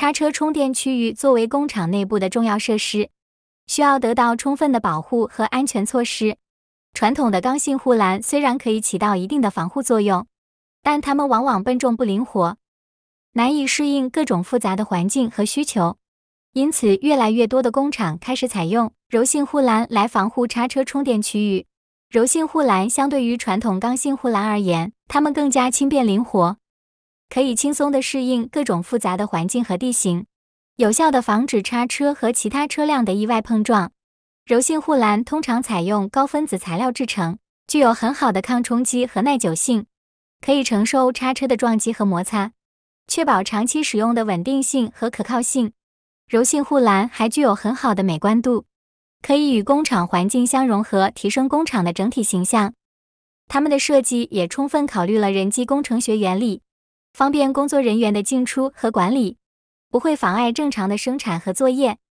叉车充电区域作为工厂内部的重要设施，需要得到充分的保护和安全措施。传统的刚性护栏虽然可以起到一定的防护作用，但它们往往笨重不灵活，难以适应各种复杂的环境和需求。因此，越来越多的工厂开始采用柔性护栏来防护叉车充电区域。柔性护栏相对于传统刚性护栏而言，它们更加轻便灵活，可以轻松地适应各种复杂的环境和地形，有效地防止叉车和其他车辆的意外碰撞。柔性护栏通常采用高分子材料制成，具有很好的抗冲击和耐久性，可以承受叉车的撞击和摩擦，确保长期使用的稳定性和可靠性。柔性护栏还具有很好的美观度，可以与工厂环境相融合，提升工厂的整体形象。它们的设计也充分考虑了人机工程学原理，方便工作人员的进出和管理，不会妨碍正常的生产和作业。